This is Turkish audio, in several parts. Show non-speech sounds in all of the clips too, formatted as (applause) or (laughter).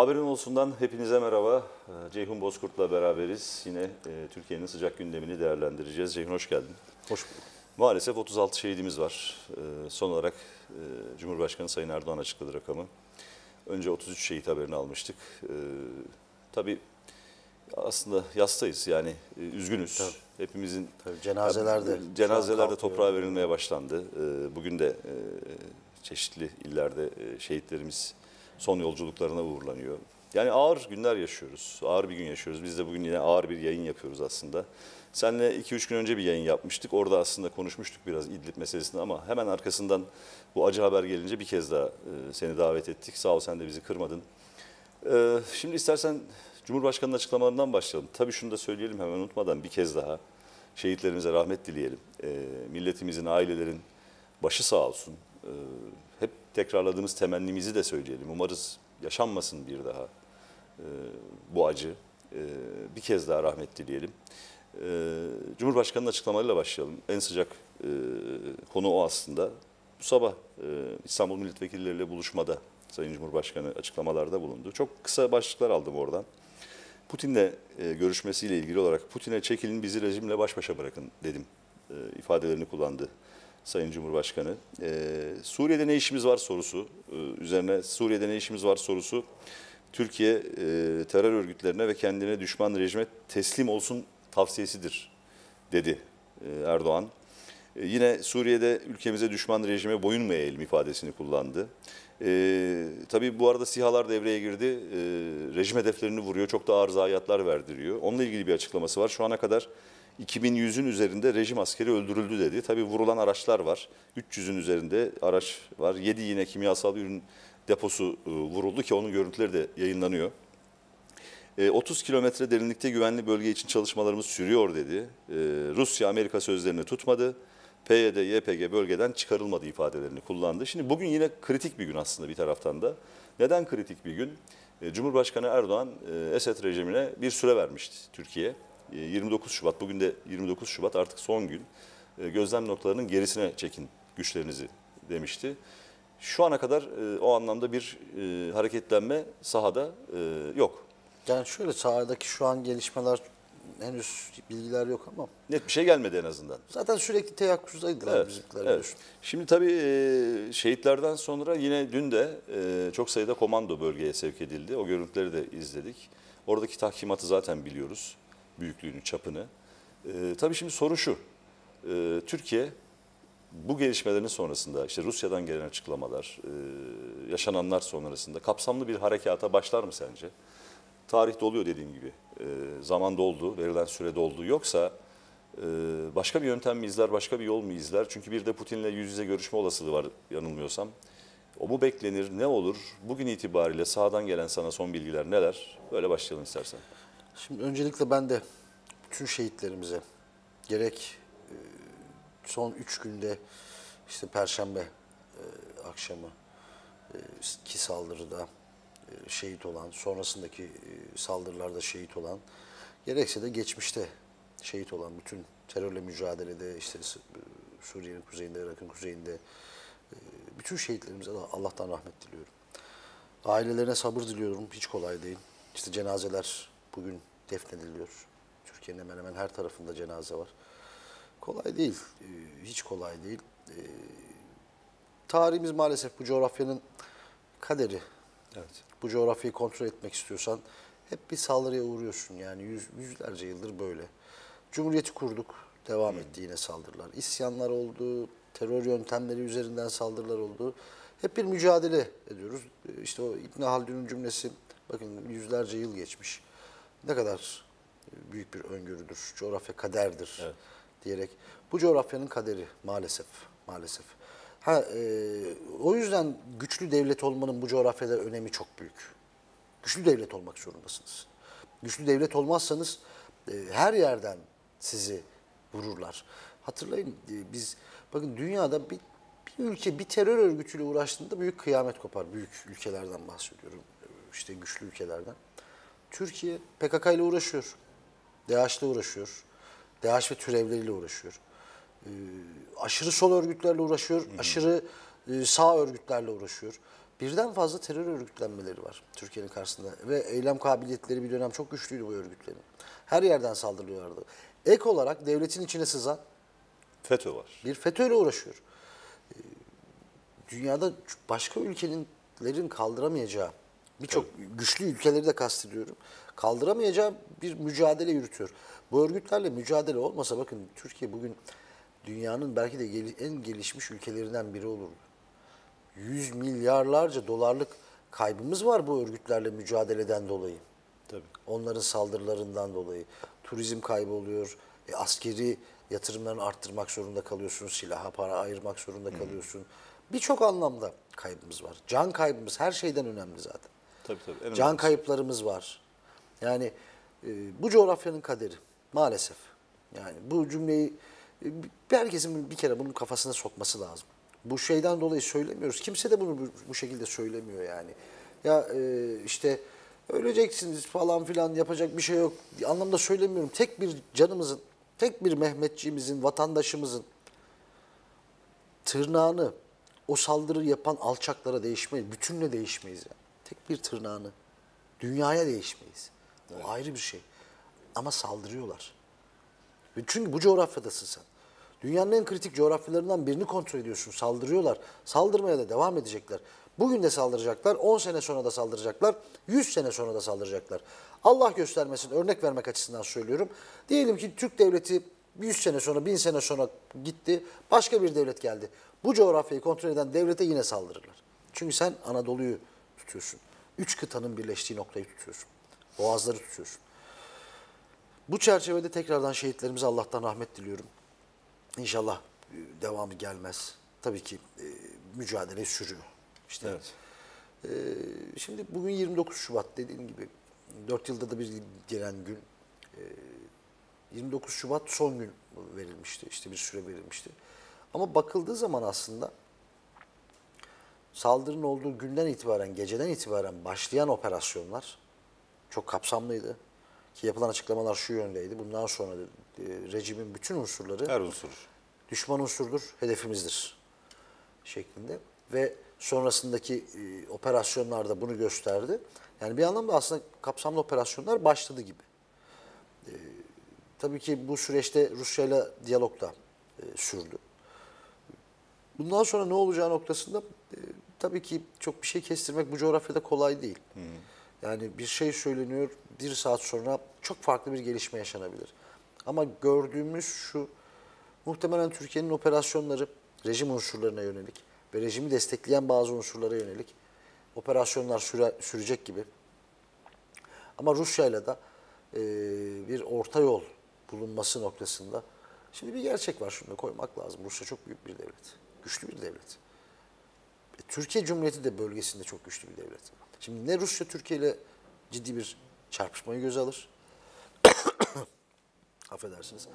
Haberin olsundan hepinize merhaba. Ee, Ceyhun Bozkurt'la beraberiz. Yine e, Türkiye'nin sıcak gündemini değerlendireceğiz. Ceyhun hoş geldin. Hoş bulduk. Maalesef 36 şehidimiz var. Ee, son olarak e, Cumhurbaşkanı Sayın Erdoğan açıkladı rakamı. Önce 33 şehit haberini almıştık. Ee, tabii aslında yastayız yani e, üzgünüz. Tabii. Hepimizin Tabii cenazeler de Cenazeler de şu an toprağa verilmeye başlandı. Ee, Bugün de e, çeşitli illerde e, şehitlerimiz son yolculuklarına uğurlanıyor. Yani ağır günler yaşıyoruz. Ağır bir gün yaşıyoruz. Biz de bugün yine ağır bir yayın yapıyoruz aslında. Seninle 2-3 gün önce bir yayın yapmıştık. Orada aslında konuşmuştuk biraz İdlib meselesini ama hemen arkasından bu acı haber gelince bir kez daha e, seni davet ettik. Sağ ol sen de bizi kırmadın. Ee, Şimdi istersen Cumhurbaşkanı'nın açıklamalarından başlayalım. Tabii şunu da söyleyelim hemen unutmadan bir kez daha. Şehitlerimize rahmet dileyelim. Ee, milletimizin, ailelerin başı sağ olsun. Tekrarladığımız temennimizi de söyleyelim. Umarız yaşanmasın bir daha ee, bu acı. Ee, bir kez daha rahmet dileyelim. Ee, Cumhurbaşkanı'nın açıklamalarıyla başlayalım. En sıcak e, konu o aslında. Bu sabah e, İstanbul milletvekilleriyle buluşmada Sayın Cumhurbaşkanı açıklamalarda bulundu. Çok kısa başlıklar aldım oradan. Putin'le e, görüşmesiyle ilgili olarak Putin'e çekilin bizi rejimle baş başa bırakın dedim e, ifadelerini kullandı Sayın Cumhurbaşkanı. E, Suriye'de ne işimiz var sorusu e, üzerine Suriye'de ne işimiz var sorusu Türkiye e, terör örgütlerine ve kendine düşman rejime teslim olsun tavsiyesidir dedi e, Erdoğan. E, Yine Suriye'de ülkemize düşman rejime boyun mu eğelim ifadesini kullandı. E, tabii bu arada SİHA'lar devreye girdi. E, rejim hedeflerini vuruyor. Çok da ağır zayiatlar verdiriyor. Onunla ilgili bir açıklaması var. Şu ana kadar 2100'ün üzerinde rejim askeri öldürüldü dedi. Tabii vurulan araçlar var. 300'ün üzerinde araç var. 7 yine kimyasal ürün deposu e, vuruldu ki onun görüntüleri de yayınlanıyor. E, 30 kilometre derinlikte güvenli bölge için çalışmalarımız sürüyor dedi. E, Rusya Amerika sözlerini tutmadı. PYD, YPG bölgeden çıkarılmadı ifadelerini kullandı. Şimdi bugün yine kritik bir gün aslında bir taraftan da. Neden kritik bir gün? E, Cumhurbaşkanı Erdoğan e, Esed rejimine bir süre vermişti Türkiye. E, 29 Şubat, bugün de 29 Şubat artık son gün. E, Gözlem noktalarının gerisine çekin güçlerinizi demişti. Şu ana kadar e, o anlamda bir e, hareketlenme sahada e, yok. Yani şöyle sahadaki şu an gelişmeler henüz bilgiler yok ama Net bir şey gelmedi en azından. zaten sürekli teyakkuzdaydılar Evet, bizimkiler evet. Şimdi tabii şehitlerden sonra yine dün de çok sayıda komando bölgeye sevk edildi. O görüntüleri de izledik. Oradaki tahkimatı zaten biliyoruz. Büyüklüğünü, çapını. E, tabii şimdi soru şu. E, Türkiye bu gelişmelerin sonrasında işte Rusya'dan gelen açıklamalar, e, yaşananlar sonrasında kapsamlı bir harekata başlar mı sence? Tarih doluyor dediğim gibi. E, zaman doldu, verilen süre doldu. Yoksa e, başka bir yöntem mi izler, başka bir yol mu izler? Çünkü bir de Putin'le yüz yüze görüşme olasılığı var yanılmıyorsam. O mu beklenir, ne olur? Bugün itibariyle sağdan gelen sana son bilgiler neler? Böyle başlayalım istersen. Şimdi öncelikle ben de bütün şehitlerimize gerek e, son üç günde işte Perşembe e, akşamı e, ki saldırıda şehit olan, sonrasındaki saldırılarda şehit olan, gerekse de geçmişte şehit olan bütün terörle mücadelede işte Suriye'nin kuzeyinde, Irak'ın kuzeyinde bütün şehitlerimize Allah'tan rahmet diliyorum. Ailelerine sabır diliyorum. Hiç kolay değil. İşte cenazeler bugün defnediliyor. Türkiye'nin hemen hemen her tarafında cenaze var. Kolay değil. Ee, Hiç kolay değil. Ee, Tarihimiz maalesef bu coğrafyanın kaderi. Evet. Bu coğrafyayı kontrol etmek istiyorsan hep bir saldırıya uğruyorsun. Yani yüz, yüzlerce yıldır böyle. Cumhuriyeti kurduk. Devam etti yine saldırılar. İsyanlar oldu. Terör yöntemleri üzerinden saldırılar oldu. Hep bir mücadele ediyoruz. Ee, İşte o İbn Haldun'un cümlesi bakın yüzlerce yıl geçmiş. Ne kadar büyük bir öngörüdür. Coğrafya kaderdir Evet. diyerek. Bu coğrafyanın kaderi maalesef. Maalesef. Ha, e, o yüzden güçlü devlet olmanın bu coğrafyada önemi çok büyük. Güçlü devlet olmak zorundasınız. Güçlü devlet olmazsanız e, her yerden sizi vururlar. Hatırlayın e, biz bakın dünyada bir, bir ülke bir terör örgütüyle uğraştığında büyük kıyamet kopar. Büyük ülkelerden bahsediyorum. E, işte güçlü ülkelerden. Türkiye PKK ile uğraşıyor. DAEŞ ile uğraşıyor. DAEŞ ve türevleriyle uğraşıyor. Ee, aşırı sol örgütlerle uğraşıyor, aşırı e, sağ örgütlerle uğraşıyor. birden fazla terör örgütlenmeleri var Türkiye'nin karşısında. Ve eylem kabiliyetleri bir dönem çok güçlüydü bu örgütlerin. Her yerden saldırıyorlardı. Ek olarak devletin içine sızan FETÖ var. bir FETÖ'yle uğraşıyor. Ee, Dünyada başka ülkelerin kaldıramayacağı, birçok güçlü ülkeleri de kastediyorum, kaldıramayacağı bir mücadele yürütüyor. Bu örgütlerle mücadele olmasa bakın Türkiye bugün dünyanın belki de en gelişmiş ülkelerinden biri olurdu. Yüz milyarlarca dolarlık kaybımız var bu örgütlerle mücadeleden dolayı. Tabii. Onların saldırılarından dolayı turizm kaybı oluyor. E, askeri yatırımlarını arttırmak zorunda kalıyorsun. Silaha para ayırmak zorunda kalıyorsun. Birçok anlamda kaybımız var. Can kaybımız her şeyden önemli zaten. Tabii tabii. En Can kayıplarımız var. Yani e, bu coğrafyanın kaderi maalesef. Yani bu cümleyi e, herkesin bir kere bunun kafasına sokması lazım. Bu şeyden dolayı söylemiyoruz. Kimse de bunu bu, bu şekilde söylemiyor yani. Ya e, işte öleceksiniz falan filan yapacak bir şey yok anlamda söylemiyorum. Tek bir canımızın, tek bir Mehmetçiğimizin, vatandaşımızın tırnağını o saldırı yapan alçaklara değişmeyiz. Bütünle değişmeyiz yani. Tek bir tırnağını. Dünyaya değişmeyiz. O ayrı bir şey. Ama saldırıyorlar. Çünkü bu coğrafyadasın sen. Dünyanın en kritik coğrafyalarından birini kontrol ediyorsun. Saldırıyorlar. Saldırmaya da devam edecekler. Bugün de saldıracaklar, 10 sene sonra da saldıracaklar, 100 sene sonra da saldıracaklar. Allah göstermesin, örnek vermek açısından söylüyorum. Diyelim ki Türk devleti 100 sene sonra, 1000 sene sonra gitti, başka bir devlet geldi. Bu coğrafyayı kontrol eden devlete yine saldırırlar. Çünkü sen Anadolu'yu tutuyorsun. Üç kıtanın birleştiği noktayı tutuyorsun. Boğazları tutuyorsun. Bu çerçevede tekrardan şehitlerimize Allah'tan rahmet diliyorum. İnşallah e, devamı gelmez. Tabii ki e, mücadele sürüyor. İşte Evet. e, şimdi bugün 29 Şubat dediğim gibi 4 yılda da bir gelen gün. E, 29 Şubat son gün verilmişti. işte bir süre verilmişti. Ama bakıldığı zaman aslında saldırının olduğu günden itibaren, geceden itibaren başlayan operasyonlar çok kapsamlıydı. Ki yapılan açıklamalar şu yöndeydi. Bundan sonra e, rejimin bütün unsurları Her unsur. düşman unsurdur, hedefimizdir şeklinde. Ve sonrasındaki e, operasyonlarda bunu gösterdi. Yani bir anlamda aslında kapsamlı operasyonlar başladı gibi. E, tabii ki bu süreçte Rusya ile diyalog da e, sürdü. Bundan sonra ne olacağı noktasında tabii ki çok bir şey kestirmek bu coğrafyada kolay değil. Yani bir şey söyleniyor, bir saat sonra çok farklı bir gelişme yaşanabilir. Ama gördüğümüz şu, muhtemelen Türkiye'nin operasyonları rejim unsurlarına yönelik ve rejimi destekleyen bazı unsurlara yönelik operasyonlar süre, sürecek gibi. Ama Rusya'yla da e, bir orta yol bulunması noktasında. Şimdi bir gerçek var şunu koymak lazım. Rusya çok büyük bir devlet. Güçlü bir devlet. Türkiye Cumhuriyeti de bölgesinde çok güçlü bir devlet. Şimdi ne Rusya Türkiye ile ciddi bir çarpışmayı göze alır. (coughs) Affedersiniz.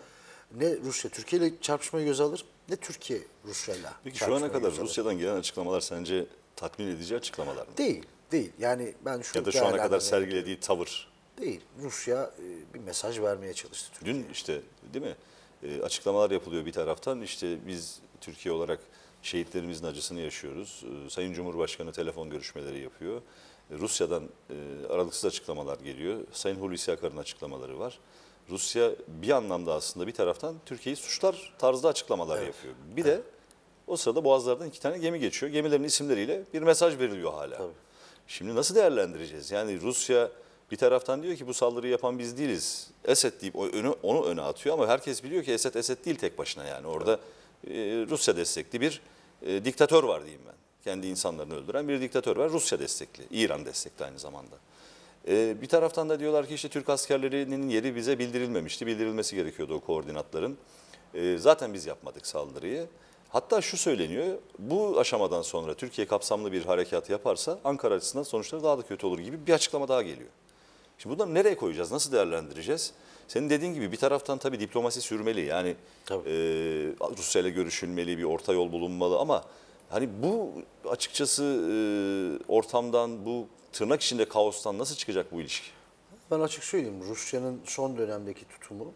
Ne Rusya Türkiye ile çarpışmayı göze alır ne Türkiye Rusya ile Peki şu ana kadar Rusya'dan gelen açıklamalar sence tatmin edici açıklamalar mı? Değil, değil. Yani ben şu Ya da şu ana kadar sergilediği tavır. Değil. Rusya e, bir mesaj vermeye çalıştı. Türkiye'ye. Dün işte değil mi? E, açıklamalar yapılıyor bir taraftan. İşte biz Türkiye olarak şehitlerimizin acısını yaşıyoruz. E, Sayın Cumhurbaşkanı telefon görüşmeleri yapıyor. E, Rusya'dan e, aralıksız açıklamalar geliyor. Sayın Hulusi Akar'ın açıklamaları var. Rusya bir anlamda aslında bir taraftan Türkiye'yi suçlar tarzda açıklamalar yapıyor. Bir de o sırada boğazlardan iki tane gemi geçiyor. Gemilerin isimleriyle bir mesaj veriliyor hala. Tabii. Şimdi nasıl değerlendireceğiz? Yani Rusya bir taraftan diyor ki bu saldırıyı yapan biz değiliz. Esed deyip onu öne atıyor ama herkes biliyor ki Esed Esed değil tek başına yani. Orada e, Rusya destekli bir e, diktatör var diyeyim ben. Kendi insanlarını öldüren bir diktatör var. Rusya destekli, İran destekli aynı zamanda. E, bir taraftan da diyorlar ki işte Türk askerlerinin yeri bize bildirilmemişti. Bildirilmesi gerekiyordu o koordinatların. E, zaten biz yapmadık saldırıyı. Hatta şu söyleniyor, bu aşamadan sonra Türkiye kapsamlı bir harekat yaparsa Ankara açısından sonuçları daha da kötü olur gibi bir açıklama daha geliyor. Şimdi bunları nereye koyacağız, nasıl değerlendireceğiz? Senin dediğin gibi bir taraftan tabii diplomasi sürmeli. Yani Tabii. e, Rusya ile görüşülmeli, bir orta yol bulunmalı ama hani bu açıkçası e, ortamdan, bu tırnak içinde kaostan nasıl çıkacak bu ilişki? Ben açık söyleyeyim Rusya'nın son dönemdeki tutumu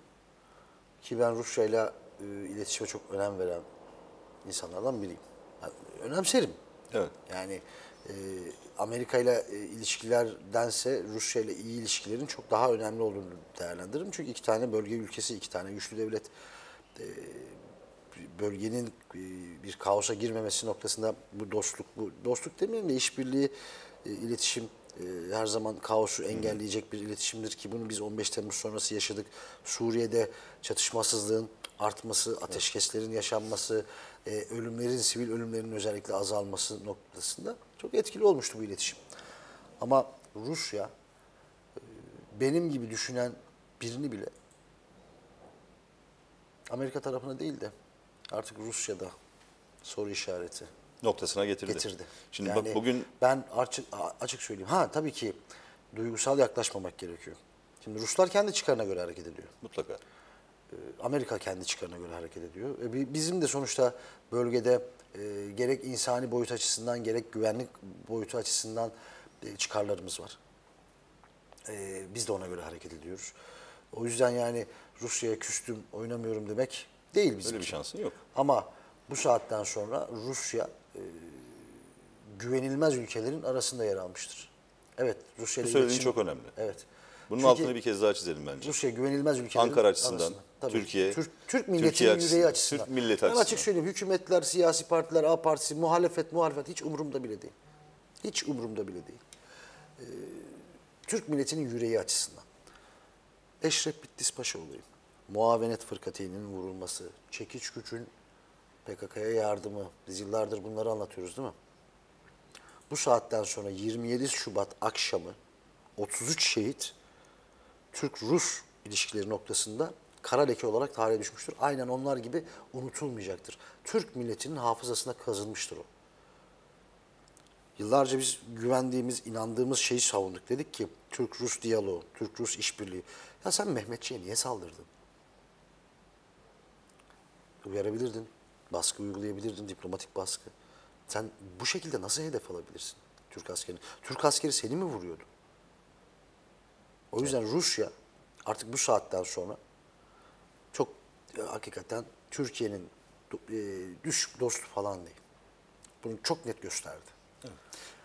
ki ben Rusya ile e, iletişime çok önem veren insanlardan biriyim. Yani önemserim. Evet. Yani e, Amerika ile e, ilişkilerdense Rusya ile iyi ilişkilerin çok daha önemli olduğunu değerlendiririm. Çünkü iki tane bölge ülkesi, iki tane güçlü devlet e, bölgenin e, bir kaosa girmemesi noktasında bu dostluk, bu dostluk demeyelim de işbirliği, iletişim her zaman kaosu engelleyecek bir iletişimdir ki bunu biz 15 Temmuz sonrası yaşadık. Suriye'de çatışmasızlığın artması, ateşkeslerin yaşanması, e, ölümlerin, sivil ölümlerin özellikle azalması noktasında çok etkili olmuştu bu iletişim. Ama Rusya e, benim gibi düşünen birini bile Amerika tarafına değil de artık Rusya'da soru işareti Noktasına getirdi. getirdi. Şimdi Yani bak bugün ben açık, açık söyleyeyim. Ha tabii ki duygusal yaklaşmamak gerekiyor. Şimdi Ruslar kendi çıkarına göre hareket ediyor. mutlaka Amerika kendi çıkarına göre hareket ediyor. E, bi- bizim de sonuçta bölgede e, gerek insani boyut açısından gerek güvenlik boyutu açısından e, çıkarlarımız var. E, biz de ona göre hareket ediyoruz. O yüzden yani Rusya'ya küstüm, oynamıyorum demek değil bizim öyle bir için. şansın yok. Ama bu saatten sonra Rusya e, güvenilmez ülkelerin arasında yer almıştır. Evet, Rusya Bu söylediğin iletişim- çok önemli. Evet. Bunun Çünkü altını bir kez daha çizelim bence. Rusya güvenilmez ülkelerin Ankara açısından, arasında. Tabii. Türkiye- Türk, Türk milletinin Türkiye yüreği açısından, açısından. Türk milleti Ben açısından. açık söyleyeyim hükümetler, siyasi partiler, A partisi, muhalefet, muhalefet hiç umurumda bile değil. Hiç umurumda bile değil. Ee, Türk milletinin yüreği açısından. Eşref Bitlis Paşa olayım. Muavenet fırkateyinin vurulması, çekiç gücün PKK'ya yardımı. Biz yıllardır bunları anlatıyoruz değil mi? Bu saatten sonra 27 Şubat akşamı 33 şehit Türk-Rus ilişkileri noktasında kara leke olarak tarihe düşmüştür. Aynen onlar gibi unutulmayacaktır. Türk milletinin hafızasına kazınmıştır o. Yıllarca biz güvendiğimiz, inandığımız şeyi savunduk. Dedik ki Türk-Rus diyaloğu, Türk-Rus işbirliği. Ya sen Mehmetçiğe niye saldırdın? Uyarabilirdin, baskı uygulayabilirdin, diplomatik baskı. Sen bu şekilde nasıl hedef alabilirsin Türk askerini? Türk askeri seni mi vuruyordu? O yüzden Rusya artık bu saatten sonra çok e, hakikaten Türkiye'nin e, düş dostu falan değil. Bunu çok net gösterdi.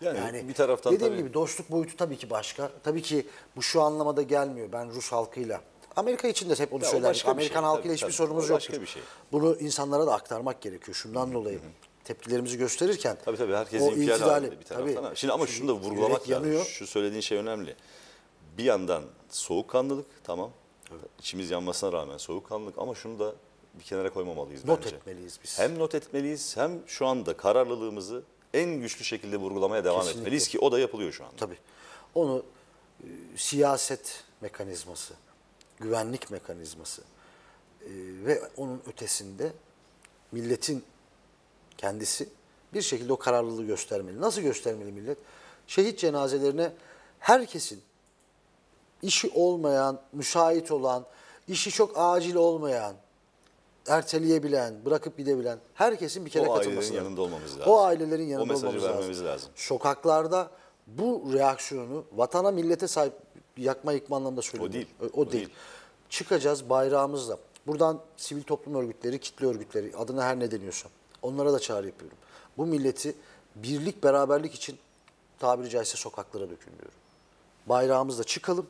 Yani, Yani bir taraftan dediğim tabii gibi dostluk boyutu tabii ki başka. Tabii ki bu şu anlamada gelmiyor. Ben Rus halkıyla Amerika için de hep onu Ya söylerdik. bir Amerikan şey, halkıyla tabii, hiçbir tabii. sorunumuz başka bir şey. Bunu insanlara da aktarmak gerekiyor. Şundan dolayı tepkilerimizi gösterirken Tabii tabii herkes o infial intidali- halinde bir taraftan. tabii, Şimdi ama şunu da vurgulamak lazım. yanıyor. Şu söylediğin şey önemli. Bir yandan soğukkanlılık tamam. İçimiz yanmasına rağmen soğukkanlılık ama şunu da bir kenara koymamalıyız Not bence. etmeliyiz biz. Hem not etmeliyiz hem şu anda kararlılığımızı en güçlü şekilde vurgulamaya devam Kesinlikle. etmeliyiz ki o da yapılıyor şu anda. Tabii. Onu e, siyaset mekanizması, güvenlik mekanizması e, ve onun ötesinde milletin kendisi bir şekilde o kararlılığı göstermeli. Nasıl göstermeli millet? Şehit cenazelerine herkesin işi olmayan, müsait olan, işi çok acil olmayan, erteleyebilen, bırakıp gidebilen herkesin bir kere O katılması ailelerin lazım. yanında olmamız lazım. O ailelerin yanında O mesajı olmamız vermemiz lazım. Sokaklarda bu reaksiyonu vatana millete sahip yakma yıkma anlamında söylüyorum. değil, O, o o değil. değil. Çıkacağız bayrağımızla. Buradan sivil toplum örgütleri, kitle örgütleri adına her ne deniyorsa onlara da çağrı yapıyorum. Bu milleti birlik beraberlik için tabiri caizse sokaklara dökün diyorum. Bayrağımızla çıkalım.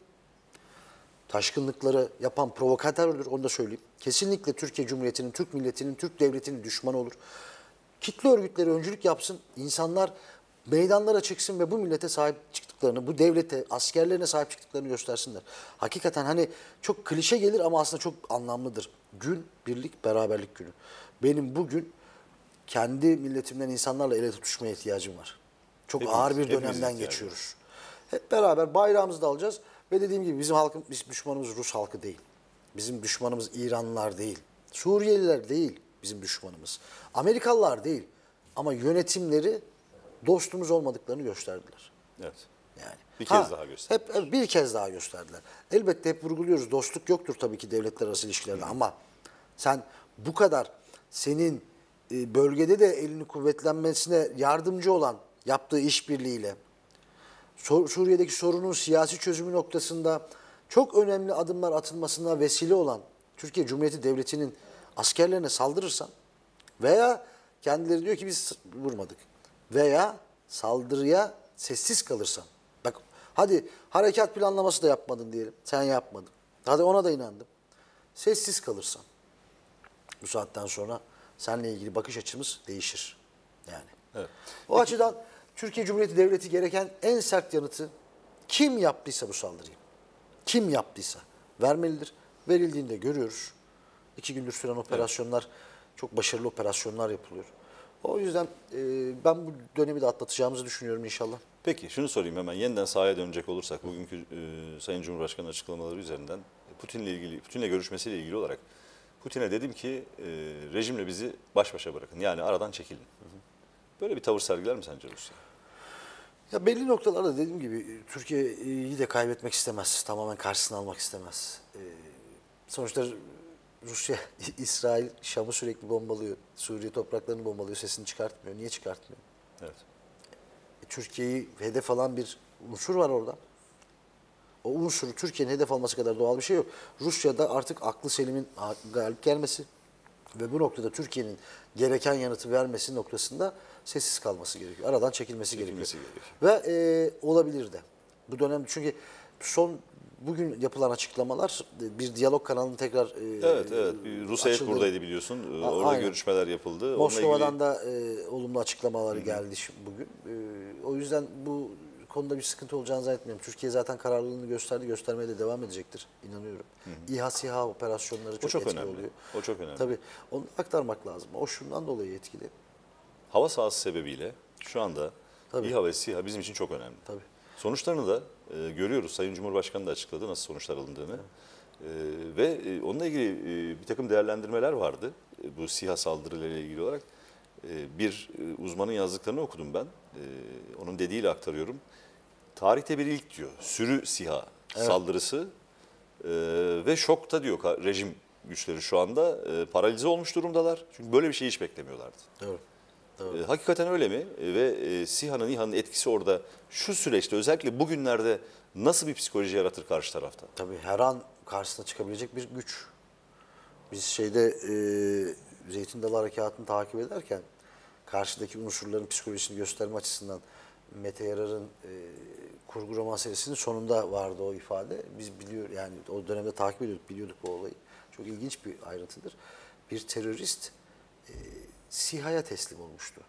Taşkınlıkları yapan provokatördür onu da söyleyeyim. Kesinlikle Türkiye Cumhuriyeti'nin, Türk milletinin, Türk devletinin düşmanı olur. Kitle örgütleri öncülük yapsın. insanlar meydanlara çıksın ve bu millete sahip çıktıklarını, bu devlete, askerlerine sahip çıktıklarını göstersinler. Hakikaten hani çok klişe gelir ama aslında çok anlamlıdır. Gün, birlik, beraberlik günü. Benim bugün kendi milletimden insanlarla ele tutuşmaya ihtiyacım var. Çok Hepimiz- ağır bir dönemden geçiyoruz. Hep beraber bayrağımızı da alacağız ve dediğim gibi bizim halkım, biz düşmanımız Rus halkı değil. Bizim düşmanımız İranlılar değil. Suriyeliler değil bizim düşmanımız. Amerikalılar değil. Ama yönetimleri dostumuz olmadıklarını gösterdiler. Evet. Yani. Bir kez daha gösterdiler. Hep, hep bir kez daha gösterdiler. Elbette hep vurguluyoruz. Dostluk yoktur tabii ki devletler arası ilişkilerde ama sen bu kadar senin e, bölgede de elini kuvvetlenmesine yardımcı olan yaptığı işbirliğiyle Sur- Suriye'deki sorunun siyasi çözümü noktasında çok önemli adımlar atılmasına vesile olan Türkiye Cumhuriyeti Devleti'nin askerlerine saldırırsan veya kendileri diyor ki biz vurmadık veya saldırıya sessiz kalırsan. Bak hadi harekat planlaması da yapmadın diyelim. Sen yapmadın. Hadi ona da inandım. Sessiz kalırsan bu saatten sonra seninle ilgili bakış açımız değişir. Yani. Evet. O açıdan Türkiye Cumhuriyeti Devleti gereken en sert yanıtı kim yaptıysa bu saldırıyı, kim yaptıysa vermelidir. Verildiğini de görüyoruz. İki gündür süren operasyonlar, çok başarılı operasyonlar yapılıyor. O yüzden e, ben bu dönemi de atlatacağımızı düşünüyorum inşallah. Peki şunu sorayım hemen yeniden sahaya dönecek olursak bugünkü e, Sayın Cumhurbaşkanı açıklamaları üzerinden Putin'le ilgili Putin'le görüşmesiyle ilgili olarak Putin'e dedim ki e, rejimle bizi baş başa bırakın. Yani aradan çekilin. Böyle bir tavır sergiler mi sence Rusya? Ya belli noktalarda dediğim gibi Türkiye'yi de kaybetmek istemez. Tamamen karşısına almak istemez. Ee, sonuçta Rusya, (laughs) İsrail Şam'ı sürekli bombalıyor. Suriye topraklarını bombalıyor. Sesini çıkartmıyor. Niye çıkartmıyor? Evet. E, Türkiye'yi hedef alan bir unsur var orada. O unsuru Türkiye'nin hedef alması kadar doğal bir şey yok. Rusya'da artık aklı selimin galip gelmesi ve bu noktada Türkiye'nin gereken yanıtı vermesi noktasında sessiz kalması gerekiyor. Aradan çekilmesi, Çekilmesi gerekiyor. Ve e, olabilir de. Bu dönem çünkü son bugün yapılan açıklamalar e, bir diyalog kanalının tekrar e, Evet, evet. Bir Rus heyet açıldı. buradaydı biliyorsun. A- Orada aynen. görüşmeler yapıldı. Moskova'dan ilgili- da e, olumlu açıklamaları geldi şimdi bugün. E, o yüzden bu konuda bir sıkıntı olacağını zannetmiyorum. Türkiye zaten kararlılığını gösterdi, göstermeye de devam edecektir. inanıyorum. İHA SİHA operasyonları çok, çok etkili önemli. oluyor. O çok önemli. Tabii onu aktarmak lazım. O şundan dolayı etkili. Hava sahası sebebiyle şu anda Tabii. İHA ve SİHA bizim için çok önemli. Tabii. Sonuçlarını da e, görüyoruz. Sayın Cumhurbaşkanı da açıkladı nasıl sonuçlar alındığını. E, ve e, onunla ilgili e, bir takım değerlendirmeler vardı. E, bu SİHA saldırılarıyla ilgili olarak. E, bir e, uzmanın yazdıklarını okudum ben. E, onun dediğiyle aktarıyorum. Tarihte bir ilk diyor. Sürü SİHA saldırısı e, ve şokta diyor rejim güçleri şu anda e, paralize olmuş durumdalar. Çünkü böyle bir şey hiç beklemiyorlardı. Doğru. Doğru. E, hakikaten öyle mi? E, ve e, SİHA'nın, İHA'nın etkisi orada şu süreçte özellikle bugünlerde nasıl bir psikoloji yaratır karşı tarafta? Tabii her an karşısına çıkabilecek bir güç. Biz şeyde e, Zeytin Dalı Harekatı'nı takip ederken karşıdaki unsurların psikolojisini gösterme açısından Mete Yarar'ın e, kurgu roman serisinin sonunda vardı o ifade. Biz biliyor yani o dönemde takip ediyorduk, biliyorduk bu olayı. Çok ilginç bir ayrıntıdır. Bir terörist e, SİHA'ya teslim olmuştu.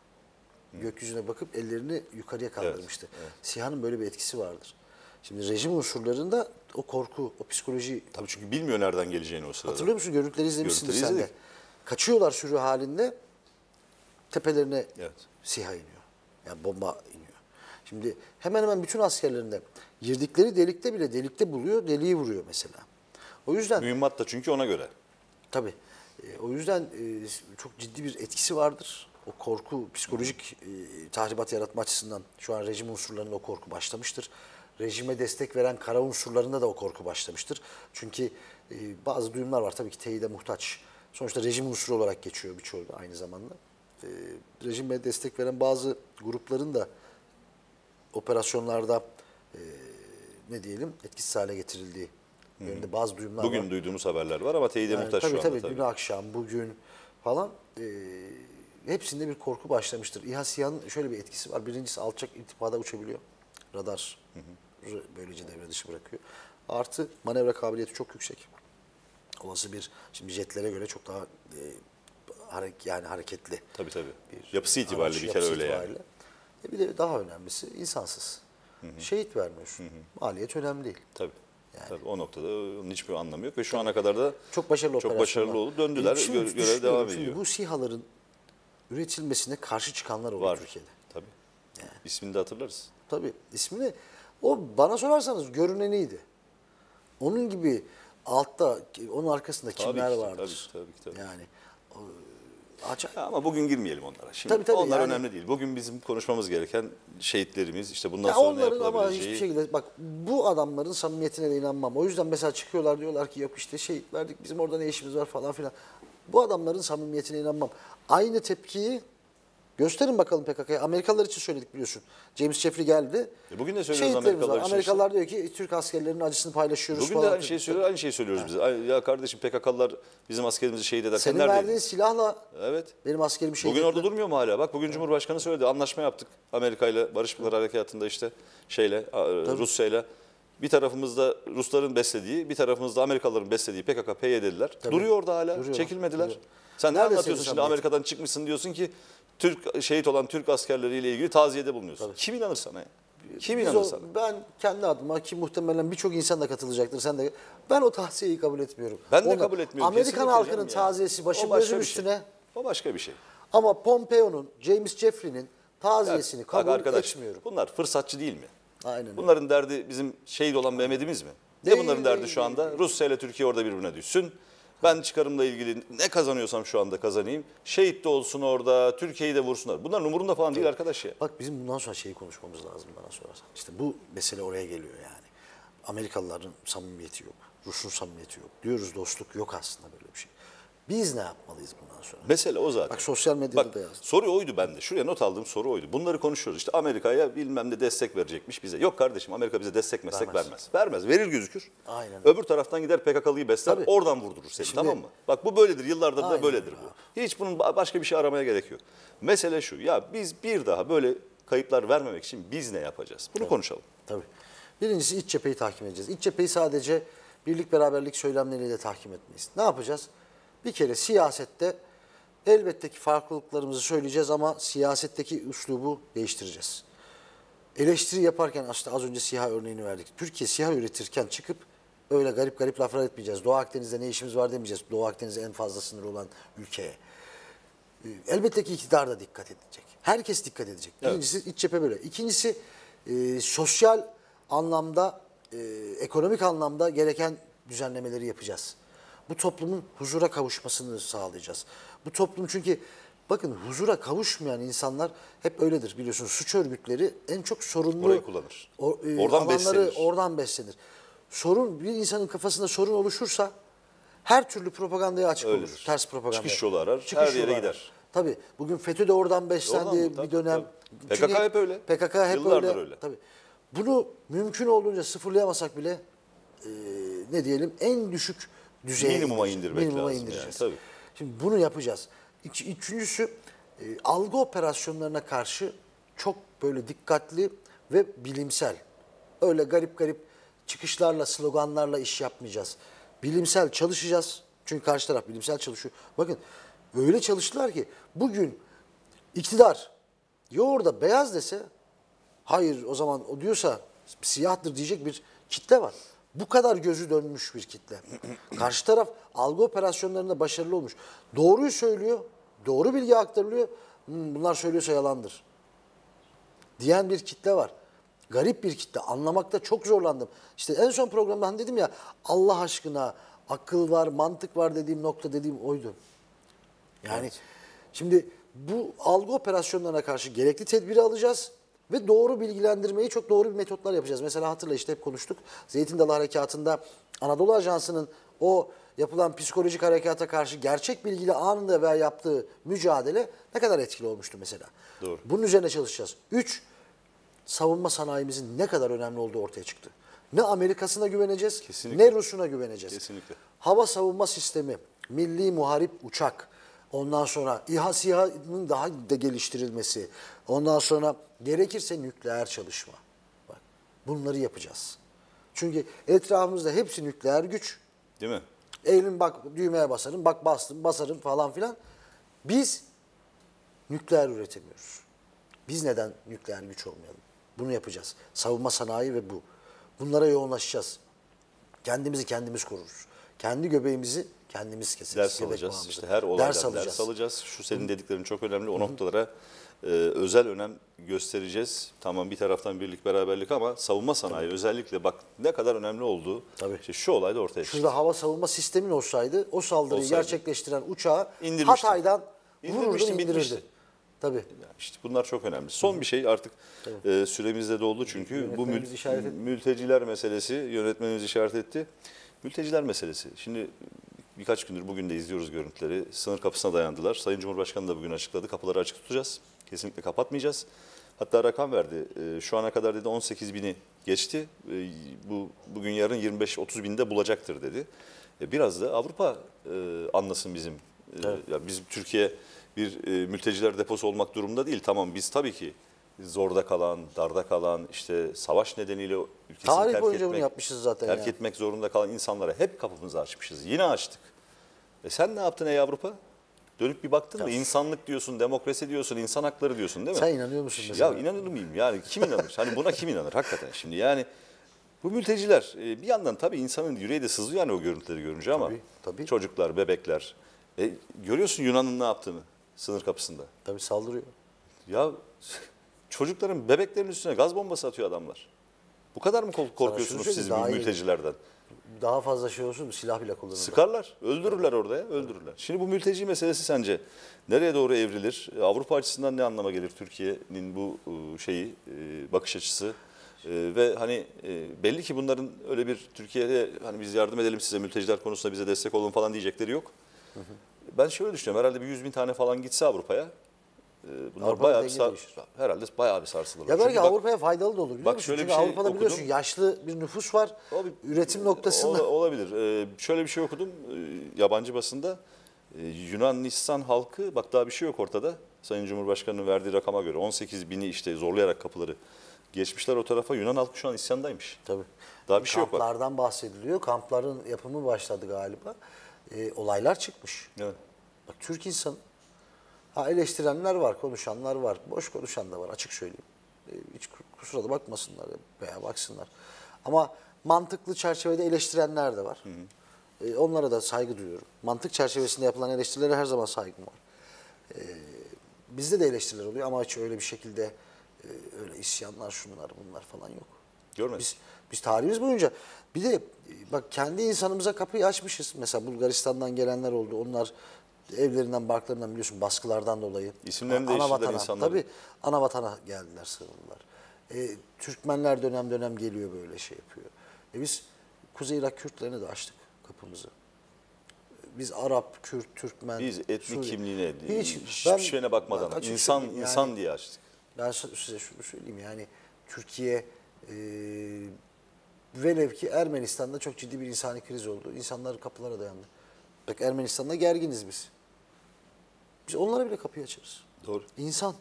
Gökyüzüne bakıp ellerini yukarıya kaldırmıştı. SİHA'nın böyle bir etkisi vardır. Şimdi rejim unsurlarında o korku, o psikoloji Tabii çünkü bilmiyor nereden geleceğini o sırada. Hatırlıyor musun? Görüntüleri Görüntüleri sen de. Kaçıyorlar sürü halinde tepelerine Evet. SİHA iniyor. Yani bomba iniyor. Şimdi hemen hemen bütün askerlerinde girdikleri delikte bile delikte buluyor, deliği vuruyor mesela. O yüzden Mühimmat da çünkü ona göre. Tabii. E, o yüzden e, çok ciddi bir etkisi vardır. O korku, psikolojik e, tahribat yaratma açısından şu an rejim unsurlarında o korku başlamıştır. Rejime destek veren kara unsurlarında da o korku başlamıştır. Çünkü bazı duyumlar var tabii ki teyide muhtaç. Sonuçta rejim unsuru olarak geçiyor birçoğu da aynı zamanda. Rejime destek veren bazı grupların da operasyonlarda ne diyelim etkisiz hale getirildiği yönünde bazı duyumlar var. Bugün duyduğumuz haberler var ama teyide Yani muhtaç tabii, şu anda tabii, tabii. Dün akşam, bugün falan e, hepsinde bir korku başlamıştır. İHA SİHA'nın şöyle bir etkisi var. Birincisi alçak irtifada uçabiliyor. Radar r- böylece devre dışı bırakıyor. Artı manevra kabiliyeti çok yüksek. Olası bir, şimdi jetlere göre çok daha e, hare- yani hareketli. Tabii tabii. bir Yapısı itibariyle araç, bir kere öyle yani. itibariyle. E bir de daha önemlisi insansız. Şehit vermiyorsun. Maliyet önemli değil. Tabii. Tabii o noktada onun hiçbir anlamı yok ve şu ana kadar da Çok başarılı çok başarılı oldu. Döndüler, E, şimdi gö- görev düşünüyorum, devam şimdi ediyor. Bu SİHA'ların üretilmesine karşı çıkanlar oluyor Var. Türkiye'de. Tabii. İsmini de hatırlarız. Tabii ismini o bana sorarsanız görüneniydi. Onun gibi altta onun arkasında Tabii kimler ki, vardır? tabii tabii tabii. Yani Ya Ama bugün girmeyelim onlara. Şimdi Tabii, tabii, onlar yani- önemli değil. Bugün bizim konuşmamız gereken şehitlerimiz, işte bundan Ya sonra onların ama yapılabileceği. hiçbir şekilde bak bu adamların samimiyetine de inanmam. O yüzden mesela çıkıyorlar diyorlar ki yok işte şehit verdik bizim orada ne işimiz var falan filan. Bu adamların samimiyetine inanmam. Aynı tepkiyi Gösterin bakalım PKK'ya. Amerikalılar için söyledik biliyorsun. James Jeffrey geldi. E bugün de söylüyoruz Amerikalılar var. için Amerikalılar diyor ki Türk askerlerinin acısını paylaşıyoruz Bugün de falan. aynı şeyi söylüyor, aynı şeyi söylüyoruz biz. Ay- Ya kardeşim PKK'lılar bizim askerimizi şehit ederken Senin neredeydi? verdiğin silahla Evet. benim askerimi şey Bugün orada durmuyor mu hala? Bak bugün Cumhurbaşkanı söyledi. Anlaşma yaptık Amerika ile Barış Pınar Harekatı'nda işte şeyle Rusya ile bir tarafımızda Rusların beslediği, bir tarafımızda Amerikalıların beslediği PKK, PYD'liler. Duruyor orada hala. Duruyor. Çekilmediler. Duruyor. Sen ne Nerede anlatıyorsun şimdi samimiyet? Amerika'dan çıkmışsın diyorsun ki Türk şehit olan Türk askerleriyle ilgili taziyede bulunuyorsun. Kim inanır sana ya? Kim Biz inanır o- sana? ben kendi adıma ki muhtemelen birçok insan da katılacaktır. Sen de ben o taziyeyi kabul etmiyorum. Ben de Onlar- kabul etmiyorum. Amerikan kesinlikle halkının canım ya. taziyesi O başım başka gözüm bir şey. üstüne. O başka bir şey. Ama Pompeo'nun, James Jeffrey'nin taziyesini Bak kabul arkadaş, etmiyorum. Bunlar fırsatçı değil mi? Aynen öyle. Bunların derdi bizim şehit olan Mehmet'imiz mi? Ne Değil, bunların derdi değil, şu anda? Rusya ile Türkiye orada birbirine düşsün. Ben çıkarımla ilgili ne kazanıyorsam şu anda kazanayım. Şehit de olsun orada, Türkiye'yi de vursunlar. Bunların umurunda falan değil arkadaş ya. Bak bizim bundan sonra şeyi konuşmamız lazım bana sorarsan. İşte bu mesele oraya geliyor yani. Amerikalıların samimiyeti yok. Rus'un samimiyeti yok. Diyoruz dostluk yok aslında böyle bir şey. Biz ne yapmalıyız bundan sonra? Mesele o zaten. Bak sosyal medyada Bak da yazdım. soru oydu bende. Şuraya not aldığım soru oydu. Bunları konuşuyoruz. İşte Amerika'ya bilmem ne destek verecekmiş bize. Yok kardeşim Amerika bize destek meslek Vermez. vermez. Vermez. Verir gözükür. Aynen. Öbür taraftan gider PKK'lıyı besler. Tabii. Oradan vurdurur seni Şimdi- tamam mı? Bak bu böyledir. Yıllardır da böyledir öyle bu. Hiç bunun ba- başka bir şey aramaya gerek yok. Mesele şu. Ya biz bir daha böyle kayıplar vermemek için biz ne yapacağız? Bunu konuşalım. Tabii. Birincisi iç cepheyi tahkim edeceğiz. İç cepheyi sadece birlik beraberlik söylemleriyle tahkim etmeyiz. Ne yapacağız? Bir kere siyasette elbette ki farklılıklarımızı söyleyeceğiz ama siyasetteki üslubu değiştireceğiz. Eleştiri yaparken aslında az önce SİHA örneğini verdik. Türkiye SİHA üretirken çıkıp öyle garip garip laflar etmeyeceğiz. Doğu Akdeniz'de ne işimiz var demeyeceğiz. Doğu Akdeniz'e en fazla sınır olan ülkeye. Ee, Elbette ki iktidar da dikkat edecek. Herkes dikkat edecek. Evet. Birincisi iç cephe böyle. İkincisi e, sosyal anlamda, e, ekonomik anlamda gereken düzenlemeleri yapacağız. Bu toplumun huzura kavuşmasını sağlayacağız. Bu toplum çünkü bakın huzura kavuşmayan insanlar hep öyledir biliyorsunuz. Suç örgütleri en çok sorunlu Orayı kullanır. o- e, Oradan alanları beslenir. oradan beslenir. Sorun bir insanın kafasında sorun oluşursa her türlü propagandaya açık Öyledir. olur. Ters propaganda. Çıkış yolu arar, her yere gider. Tabii. Bugün FETÖ de oradan beslendi Oradan? Tabii, bir dönem. tabii. Çünkü PKK hep öyle. PKK hep Yıllardır öyle. öyle. Tabii. Bunu mümkün olduğunca sıfırlayamasak bile e, ne diyelim en düşük düzeye Minimuma indirmek Minimuma lazım indireceğiz. yani, tabii. Şimdi bunu yapacağız. İç, üçüncüsü e, algı operasyonlarına karşı çok böyle dikkatli ve bilimsel. Öyle garip garip çıkışlarla, sloganlarla iş yapmayacağız. Bilimsel çalışacağız. Çünkü karşı taraf bilimsel çalışıyor. Bakın öyle çalıştılar ki bugün iktidar ya orada beyaz dese hayır o zaman o diyorsa siyahtır diyecek bir kitle var. Bu kadar gözü dönmüş bir kitle. Karşı taraf algı operasyonlarında başarılı olmuş. Doğruyu söylüyor, doğru bilgi aktarılıyor. "Hmm, bunlar söylüyorsa yalandır. Diyen bir kitle var. Garip bir kitle. Anlamakta çok zorlandım. İşte en son programda hani dedim ya Allah aşkına akıl var, mantık var dediğim nokta dediğim oydu. Yani şimdi bu algı operasyonlarına karşı gerekli tedbiri alacağız ve doğru bilgilendirmeyi çok doğru bir metotlar yapacağız. Mesela hatırla işte hep konuştuk. Zeytin Dalı Harekatı'nda Anadolu Ajansı'nın o yapılan psikolojik harekata karşı gerçek bilgiyle anında veya yaptığı mücadele ne kadar etkili olmuştu mesela. Doğru. Bunun üzerine çalışacağız. Üç, savunma sanayimizin ne kadar önemli olduğu ortaya çıktı. Ne Amerika'sına güveneceğiz, Kesinlikle. ne Rus'una güveneceğiz. Kesinlikle. Hava savunma sistemi, milli muharip uçak, ondan sonra İHA SİHA'nın daha da geliştirilmesi, ondan sonra gerekirse nükleer çalışma. Bak, bunları yapacağız. Çünkü etrafımızda hepsi nükleer güç. Değil mi? Eğilim bak düğmeye basarım, bak bastım basarım falan filan. Biz nükleer üretemiyoruz. Biz neden nükleer güç olmayalım? Bunu yapacağız. Savunma sanayi ve bu. Bunlara yoğunlaşacağız. Kendimizi kendimiz koruruz. Kendi göbeğimizi kendimiz keseriz. Ders Göbek alacağız. bağımızı. İşte her olaydan ders alacağız. Şu senin dediklerin çok önemli. O noktalara e, özel önem göstereceğiz. Tamam bir taraftan birlik beraberlik ama savunma sanayi özellikle bak ne kadar önemli olduğu Tabii. işte şu olayda ortaya çıktı. Şurada hava savunma sistemin olsaydı o saldırıyı Olsaydı. gerçekleştiren uçağı İndirmiştin. Hatay'dan İndirmiştin, indirirdi. bitmişti. Tabii. İşte bunlar çok önemli. Son bir şey artık e, süremizde doldu çünkü bu mül- mülteciler meselesi yönetmenimiz işaret etti. Mülteciler meselesi. Şimdi birkaç gündür bugün de izliyoruz görüntüleri. Sınır kapısına dayandılar. Sayın Cumhurbaşkanı da bugün açıkladı. Kapıları açık tutacağız. Kesinlikle kapatmayacağız. Hatta rakam verdi. E, şu ana kadar dedi 18 bini geçti. E, bu bugün yarın 25-30 binde bulacaktır dedi. E, biraz da Avrupa e, anlasın bizim. E, ya biz Türkiye bir e, mülteciler deposu olmak durumunda değil. Tamam biz tabii ki zorda kalan, darda kalan, işte savaş nedeniyle ülkesini Tarih terk boyunca bunu etmek, yapmışız zaten terk yani. etmek zorunda kalan insanlara hep kapımızı açmışız. Yine açtık. E sen ne yaptın ey Avrupa? Dönüp bir baktın mı? İnsanlık diyorsun, demokrasi diyorsun, insan hakları diyorsun değil mi? Sen inanıyor musun mesela? Ya inanır mıyım? Yani kim inanır? Hani buna kim inanır hakikaten şimdi? Yani bu mülteciler e, bir yandan tabii insanın yüreği de sızlıyor yani o görüntüleri görünce ama Tabii, tabii. çocuklar, bebekler. E, görüyorsun Yunan'ın ne yaptığını sınır kapısında. Tabii saldırıyor. Ya çocukların, bebeklerin üstüne gaz bombası atıyor adamlar. Bu kadar mı kork- korkuyorsunuz siz daha iyi. Daha fazla şey olsun silah bile kullanırlar. Sıkarlar, öldürürler orada ya, öldürürler. Şimdi bu mülteci meselesi sence nereye doğru evrilir? Avrupa açısından ne anlama gelir Türkiye'nin bu e, şeyi, e, bakış açısı? E, Ve hani e, belli ki bunların öyle bir Türkiye'de hani biz yardım edelim size mülteciler konusunda bize destek olun falan diyecekleri yok. Ben şöyle düşünüyorum herhalde bir 100 bin tane falan gitse Avrupa'ya bunlar Avrupa bayağı bir sar- herhalde bayağı bir sarsılır. Ya belki Avrupa'ya faydalı da olur biliyor bak musun? şöyle Çünkü bir şey Avrupa'da okudum. biliyorsun yaşlı bir nüfus var. O bir- Üretim noktasında. Ola- olabilir. Ee, şöyle bir şey okudum ee, yabancı basında. Ee, Yunanistan halkı bak daha bir şey yok ortada. Sayın Cumhurbaşkanı'nın verdiği rakama göre 18 bini işte zorlayarak kapıları geçmişler o tarafa. Yunan halkı şu an isyandaymış. Tabii. Daha bir şey yok. Kamplardan bahsediliyor. Kampların yapımı başladı galiba. Ee, olaylar çıkmış. Evet. Bak Türk insanı. Ha eleştirenler var, konuşanlar var. Boş konuşan da var açık söyleyeyim. Ee, hiç kusura da bakmasınlar veya baksınlar. Ama mantıklı çerçevede eleştirenler de var. Ee, onlara da saygı duyuyorum. Mantık çerçevesinde yapılan eleştirilere her zaman saygım var. Ee, bizde de eleştiriler oluyor ama hiç öyle bir şekilde e, öyle isyanlar şunlar bunlar falan yok. Görmedim. Biz, biz tarihimiz boyunca bir de e, bak kendi insanımıza kapıyı açmışız. Mesela Bulgaristan'dan gelenler oldu. Onlar evlerinden, barklarından biliyorsun baskılardan dolayı. İsimlerini ana vatana, insanların. Tabii ana vatana geldiler, sığındılar. E, Türkmenler dönem dönem geliyor böyle şey yapıyor. E biz Kuzey Irak Kürtlerine de açtık kapımızı. Biz Arap, Kürt, Türkmen, Biz etnik Suriye- kimliğine, Hiç- hiçbir ben- şeyine bakmadan ben insan yani- insan diye açtık. ben size şunu söyleyeyim yani Türkiye e, velev ki Ermenistan'da çok ciddi bir insani kriz oldu. İnsanlar kapılara dayandı. Bak Ermenistan'da gerginiz biz. Biz onlara bile kapıyı açarız. Doğru. İnsan.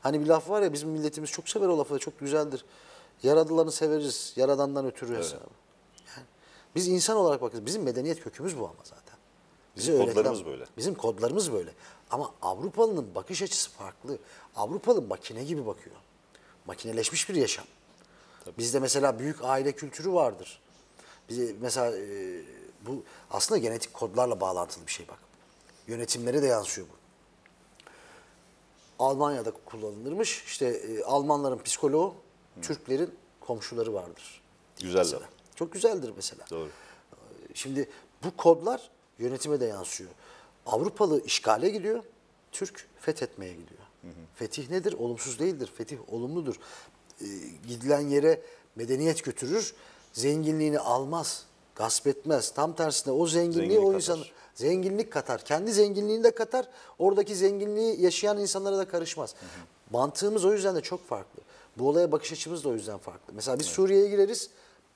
Hani bir laf var ya bizim milletimiz çok sever o lafı da çok güzeldir. Yaradılanı severiz, yaradandan ötürü hesabı. Yani biz insan olarak bakıyoruz. Bizim medeniyet kökümüz bu ama zaten. Bizim öğretilen- kodlarımız böyle. Bizim kodlarımız böyle. Ama Avrupalı'nın bakış açısı farklı. Avrupalı makine gibi bakıyor. Makineleşmiş bir yaşam. Bizde mesela büyük aile kültürü vardır. Bize mesela e, bu aslında genetik kodlarla bağlantılı bir şey bak. Yönetimlere de yansıyor bu. Almanya'da kullanılırmış. İşte e, Almanların psikoloğu, Türklerin komşuları vardır. Güzel Mesela. laf. Çok güzeldir mesela. Doğru. Şimdi bu kodlar yönetime de yansıyor. Avrupalı işgale gidiyor, Türk fethetmeye gidiyor. Fetih nedir? Olumsuz değildir. Fetih olumludur. Ee, gidilen yere medeniyet götürür, zenginliğini almaz, gasp etmez. Tam tersine o zenginliği Zenginlik o katar. Zenginlik katar. Kendi zenginliğini de katar. Oradaki zenginliği yaşayan insanlara da karışmaz. Mantığımız o yüzden de çok farklı. Bu olaya bakış açımız da o yüzden farklı. Mesela biz Suriye'ye gireriz.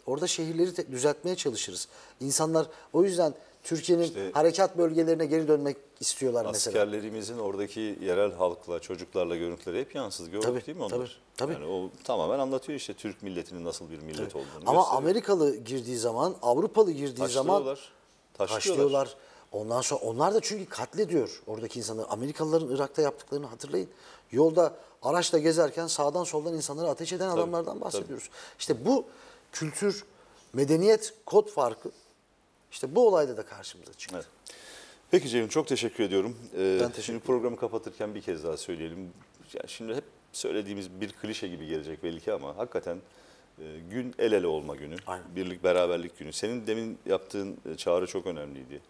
Orada şehirleri düzeltmeye çalışırız. İnsanlar o yüzden Türkiye'nin İşte- harekat bölgelerine geri dönmek istiyorlar mesela. Askerlerimizin oradaki yerel halkla, çocuklarla görüntüleri hep yansıdı. Gördük Tabii, değil mi onlar? tabii, tabii. Yani o tamamen anlatıyor işte Türk milletinin nasıl bir millet olduğunu. Ama gösteriyor. Amerikalı girdiği zaman, Avrupalı girdiği zaman Taşlıyorlar. Taşlıyorlar. Ondan sonra onlar da çünkü katlediyor oradaki insanları. Amerikalıların Irak'ta yaptıklarını hatırlayın. Yolda araçla gezerken sağdan soldan insanlara ateş eden adamlardan bahsediyoruz. İşte bu kültür, medeniyet, kod farkı işte bu olayda da karşımıza çıktı. Evet. Peki Cemil çok teşekkür ediyorum. Ee, teşekkür şimdi programı kapatırken bir kez daha söyleyelim. Ya şimdi hep söylediğimiz bir klişe gibi gelecek belki ama hakikaten e, gün el ele olma günü, Aynen. birlik beraberlik günü. Senin demin yaptığın e, çağrı çok önemliydi.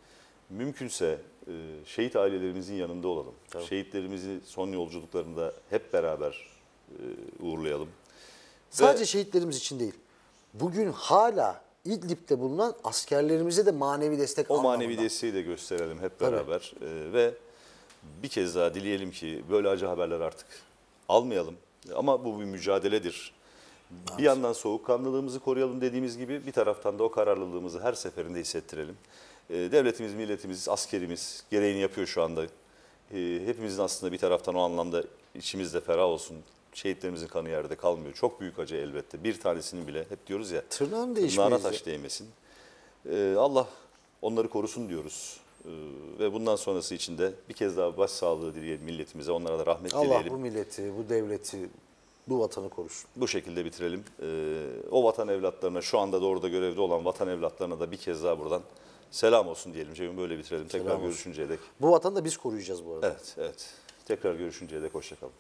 Mümkünse e, şehit ailelerimizin yanında olalım. Şehitlerimizi son yolculuklarında hep beraber e, uğurlayalım. Sadece şehitlerimiz için değil. Bugün hala İdlib'de bulunan askerlerimize de manevi destek O anlamında. manevi desteği de gösterelim hep Tabii. beraber Ee, ve bir kez daha dileyelim ki böyle acı haberler artık almayalım. Ama bu bir mücadeledir. Bir yandan soğukkanlılığımızı koruyalım dediğimiz gibi bir taraftan da o kararlılığımızı her seferinde hissettirelim. Ee, Devletimiz, milletimiz, askerimiz gereğini yapıyor şu anda. Ee, Hepimizin aslında bir taraftan o anlamda içimizde ferah olsun. Şehitlerimizin kanı yerde kalmıyor. Çok büyük acı elbette. Bir tanesinin bile hep diyoruz ya Tırnağın tırnağına taş değmesin. Ee, Allah onları korusun diyoruz. Ve bundan sonrası için de bir kez daha başsağlığı dileyelim milletimize. Onlara da rahmet Allah dileyelim. bu milleti, bu devleti, bu vatanı korusun. Bu şekilde bitirelim. O vatan evlatlarına, şu anda da orada görevde olan vatan evlatlarına da bir kez daha buradan selam olsun diyelim. Cemil böyle bitirelim. Tekrar Selam görüşünceye dek. Bu vatanı da biz koruyacağız bu arada. Evet, evet. Tekrar görüşünceye dek hoşçakalın.